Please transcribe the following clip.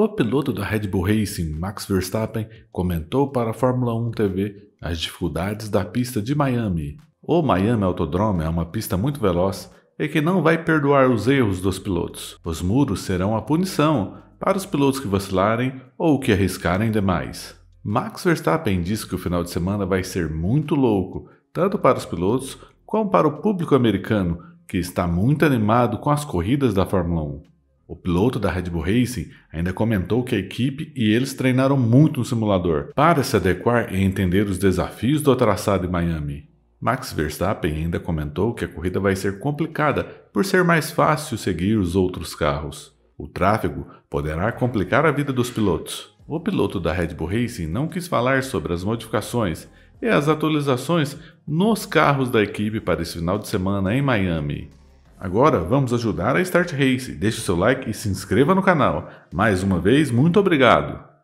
O piloto da Red Bull Racing, Max Verstappen, comentou para a Fórmula 1 TV as dificuldades da pista de Miami. O Miami Autodrome é uma pista muito veloz e que não vai perdoar os erros dos pilotos. Os muros serão a punição para os pilotos que vacilarem ou que arriscarem demais. Max Verstappen disse que o final de semana vai ser muito louco, tanto para os pilotos como para o público americano, que está muito animado com as corridas da Fórmula 1. O piloto da Red Bull Racing ainda comentou que a equipe e eles treinaram muito no simulador para se adequar e entender os desafios do traçado em Miami. Max Verstappen ainda comentou que a corrida vai ser complicada por ser mais fácil seguir os outros carros. O tráfego poderá complicar a vida dos pilotos. O piloto da Red Bull Racing não quis falar sobre as modificações e as atualizações nos carros da equipe para esse final de semana em Miami. Agora vamos ajudar a Start Race. Deixe seu like e se inscreva no canal. Mais uma vez, muito obrigado!